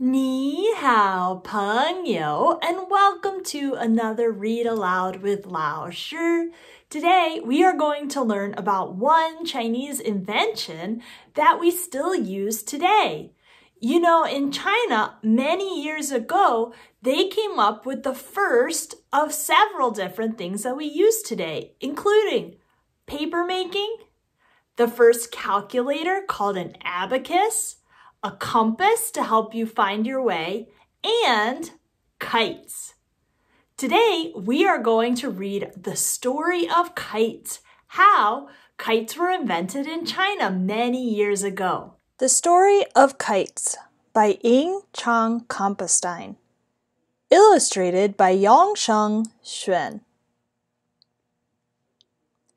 Ni hao, Peng and welcome to another Read Aloud with Laoshi. Today, we are going to learn about one Chinese invention that we still use today. You know, in China, many years ago, they came up with the first of several different things that we use today, including paper making, the first calculator called an abacus, a compass to help you find your way, and kites. Today, we are going to read the story of kites, how kites were invented in China many years ago. The Story of Kites by Ying Chang Compestine. Illustrated by Yongsheng Xuan.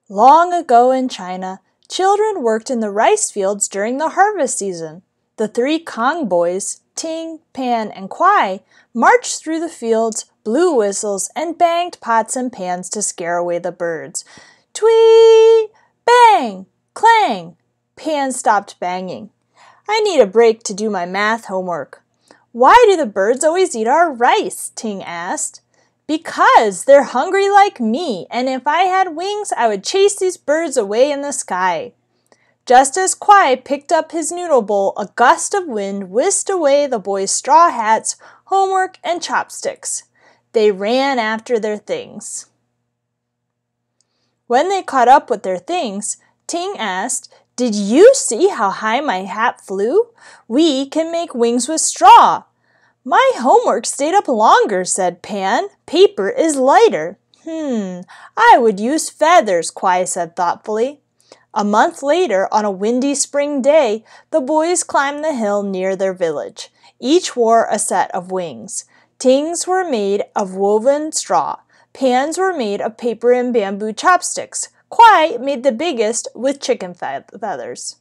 Long ago in China, children worked in the rice fields during the harvest season. The three Kong boys, Ting, Pan, and Kwai, marched through the fields, blew whistles, and banged pots and pans to scare away the birds. Twee! Bang! Clang! Pan stopped banging. I need a break to do my math homework. Why do the birds always eat our rice? Ting asked. Because they're hungry like me, and if I had wings, I would chase these birds away in the sky. Just as Kwai picked up his noodle bowl, a gust of wind whisked away the boys' straw hats, homework, and chopsticks. They ran after their things. When they caught up with their things, Ting asked, Did you see how high my hat flew? We can make wings with straw. My homework stayed up longer, said Pan. Paper is lighter. Hmm, I would use feathers, Kwai said thoughtfully. A month later, on a windy spring day, the boys climbed the hill near their village. Each wore a set of wings. Tings were made of woven straw. Pans were made of paper and bamboo chopsticks. Kwai made the biggest with chicken feathers.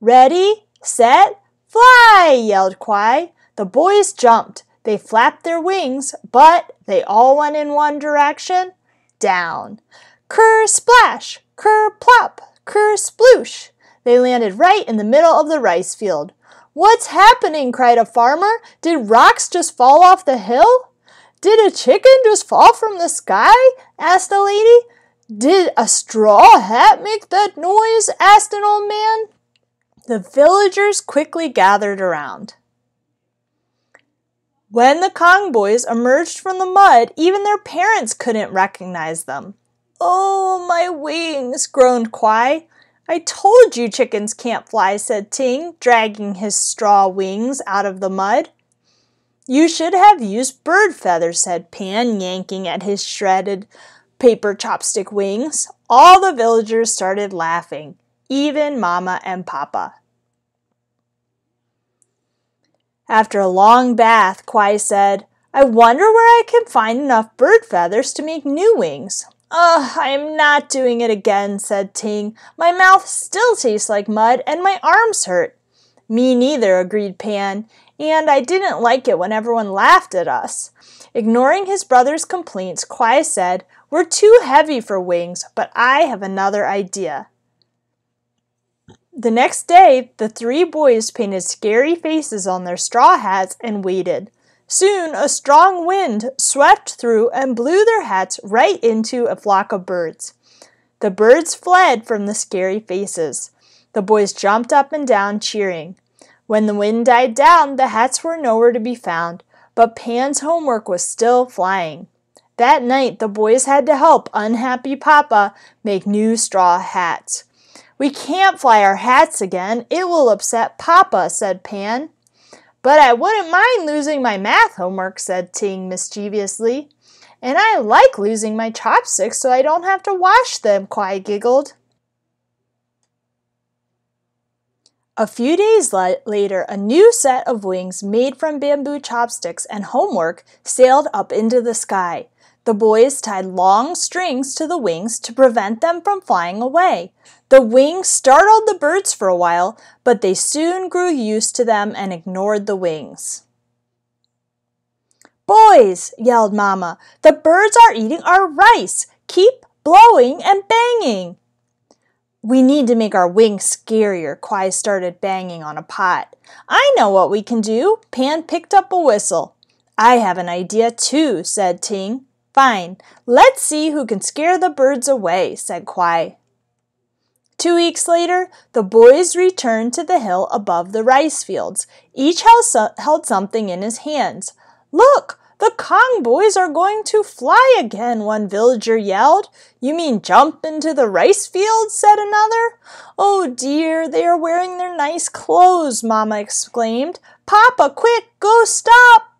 Ready, set, fly, yelled Kwai. The boys jumped. They flapped their wings, but they all went in one direction down. Ker splash! Ker plop! Ker sploosh! They landed right in the middle of the rice field. What's happening? cried a farmer. Did rocks just fall off the hill? Did a chicken just fall from the sky? asked a lady. Did a straw hat make that noise? asked an old man. The villagers quickly gathered around. When the Kong boys emerged from the mud, even their parents couldn't recognize them. Oh, my wings, groaned Kwai. I told you chickens can't fly, said Ting, dragging his straw wings out of the mud. You should have used bird feathers, said Pan, yanking at his shredded paper chopstick wings. All the villagers started laughing, even Mama and Papa. After a long bath, Kwai said, I wonder where I can find enough bird feathers to make new wings. Ugh, I am not doing it again, said Ting. My mouth still tastes like mud and my arms hurt. Me neither, agreed Pan, and I didn't like it when everyone laughed at us. Ignoring his brother's complaints, Kwai said, We're too heavy for wings, but I have another idea. The next day, the three boys painted scary faces on their straw hats and waited. Soon a strong wind swept through and blew their hats right into a flock of birds. The birds fled from the scary faces. The boys jumped up and down, cheering. When the wind died down, the hats were nowhere to be found, but Pan's homework was still flying. That night, the boys had to help unhappy Papa make new straw hats. We can't fly our hats again. It will upset Papa, said Pan. But I wouldn't mind losing my math homework, said Ting mischievously. And I like losing my chopsticks so I don't have to wash them, Kwai giggled. A few days later, a new set of wings made from bamboo chopsticks and homework sailed up into the sky. The boys tied long strings to the wings to prevent them from flying away. The wings startled the birds for a while, but they soon grew used to them and ignored the wings. Boys, yelled Mamma, the birds are eating our rice. Keep blowing and banging. We need to make our wings scarier. Kwai started banging on a pot. I know what we can do. Pan picked up a whistle. I have an idea too, said Ting. Fine, let's see who can scare the birds away, said Kwai. Two weeks later, the boys returned to the hill above the rice fields. Each held something in his hands. Look, the Kong boys are going to fly again, one villager yelled. You mean jump into the rice fields? said another. Oh dear, they are wearing their nice clothes, Mama exclaimed. Papa, quick, go stop!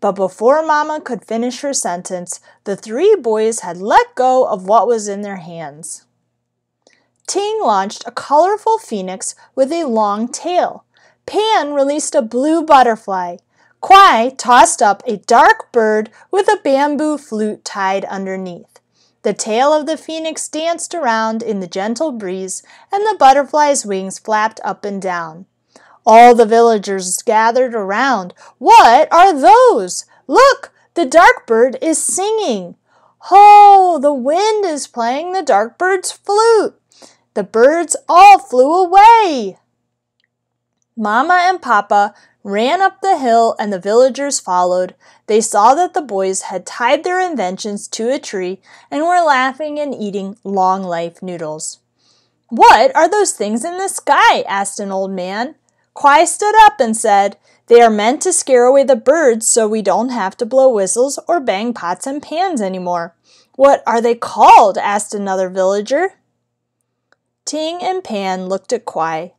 But before Mamma could finish her sentence, the three boys had let go of what was in their hands. Ting launched a colorful phoenix with a long tail. Pan released a blue butterfly. Kwai tossed up a dark bird with a bamboo flute tied underneath. The tail of the phoenix danced around in the gentle breeze, and the butterfly's wings flapped up and down. All the villagers gathered around. What are those? Look, the dark bird is singing. Ho, the wind is playing the dark bird's flute. The birds all flew away. Mama and Papa ran up the hill and the villagers followed. They saw that the boys had tied their inventions to a tree and were laughing and eating long life noodles. What are those things in the sky? asked an old man. Kwai stood up and said, They are meant to scare away the birds so we don't have to blow whistles or bang pots and pans anymore. What are they called? asked another villager. Ting and Pan looked at Kwai.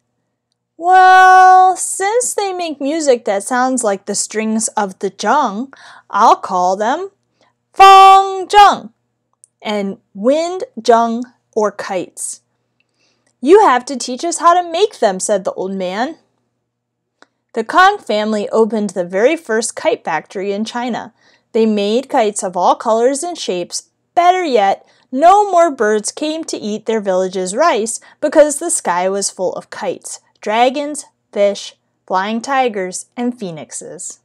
Well, since they make music that sounds like the strings of the zheng, I'll call them Feng Zheng and Wind Zheng or kites. You have to teach us how to make them, said the old man. The Kong family opened the very first kite factory in China. They made kites of all colors and shapes. Better yet, no more birds came to eat their village's rice because the sky was full of kites, dragons, fish, flying tigers, and phoenixes.